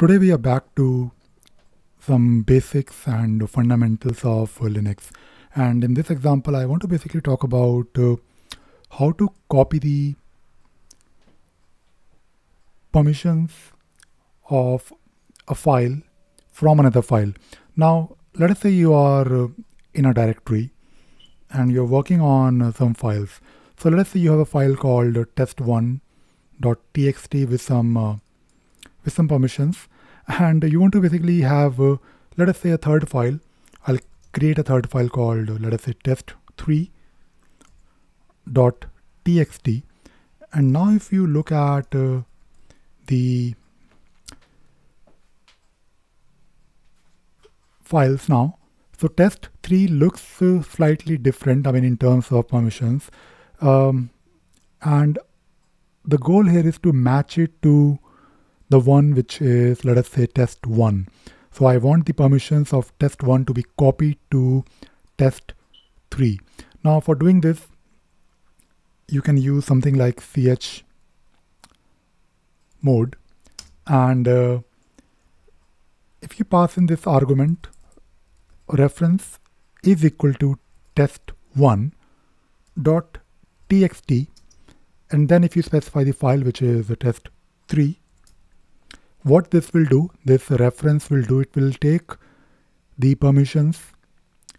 Today we are back to some basics and fundamentals of Linux. And in this example, I want to basically talk about uh, how to copy the permissions of a file from another file. Now, let us say you are uh, in a directory and you're working on uh, some files. So let us say you have a file called test1.txt with some uh, with some permissions. And you want to basically have uh, let us say a third file. I'll create a third file called let us say test3.txt and now if you look at uh, the files now so test3 looks uh, slightly different I mean in terms of permissions. Um, and the goal here is to match it to the one which is let us say test 1 so I want the permissions of test 1 to be copied to test 3 now for doing this you can use something like ch mode. And uh, if you pass in this argument reference is equal to test1 dot txt and then if you specify the file which is test3 what this will do, this reference will do, it will take the permissions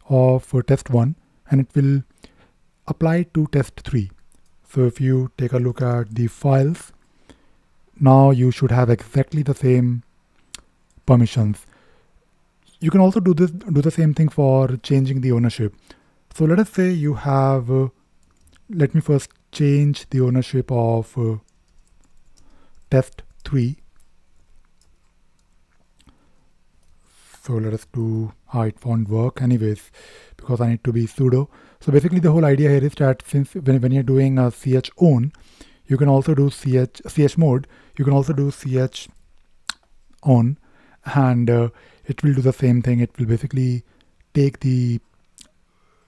of test 1 and it will apply to test 3. So if you take a look at the files, now you should have exactly the same permissions. You can also do this, do the same thing for changing the ownership. So let us say you have, uh, let me first change the ownership of uh, test 3 so let us do how it won't work anyways because I need to be sudo so basically the whole idea here is that since when, when you're doing a chown you can also do ch chmod, you can also do ch own and uh, it will do the same thing. It will basically take the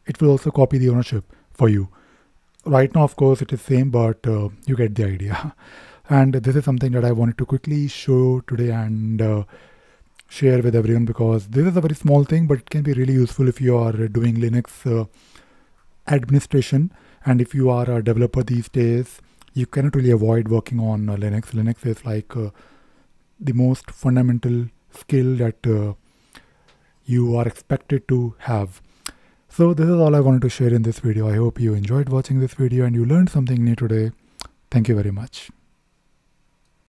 it will also copy the ownership for you. Right now of course it is same but uh, you get the idea. And this is something that I wanted to quickly show today and uh, share with everyone because this is a very small thing, but it can be really useful if you are doing Linux uh, administration. And if you are a developer these days, you cannot really avoid working on uh, Linux. Linux is like uh, the most fundamental skill that uh, you are expected to have. So this is all I wanted to share in this video. I hope you enjoyed watching this video and you learned something new today. Thank you very much.